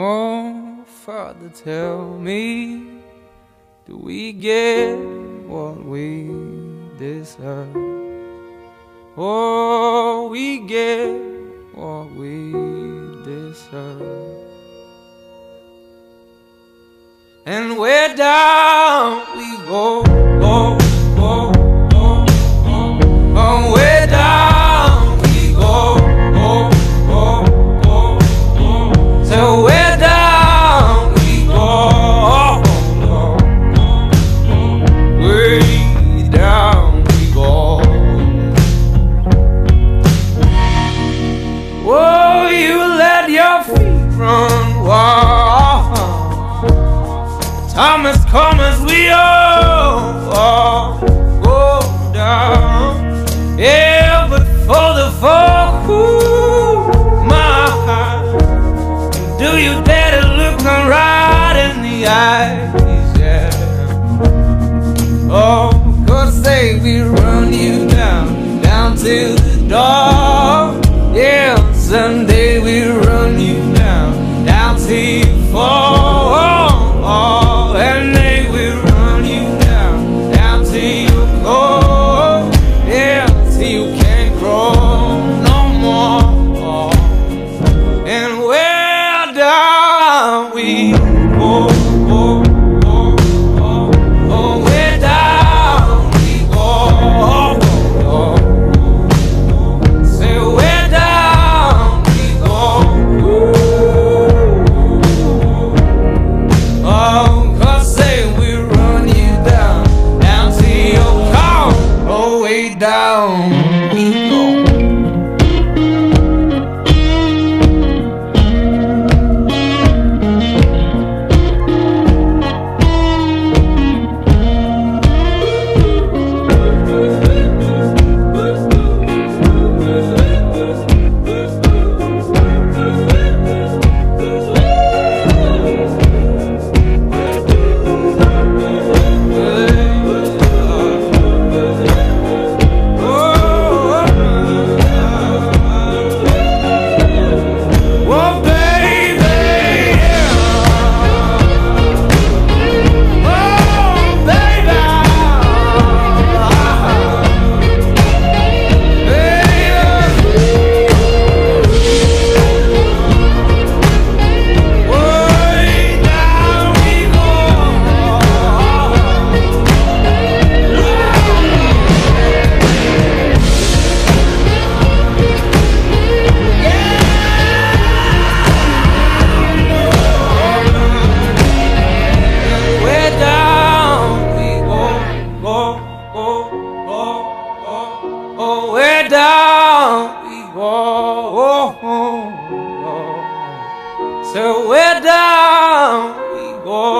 Oh, Father, tell me, do we get what we deserve? Oh, we get what we deserve. And where down we go, Time has come as we all, all go down. Yeah, but for the fall, ooh, my heart. Do you dare to look me right in the eyes? Yeah. Oh, cause say we run you down, down to down Oh, oh, oh, oh. So we're down we go.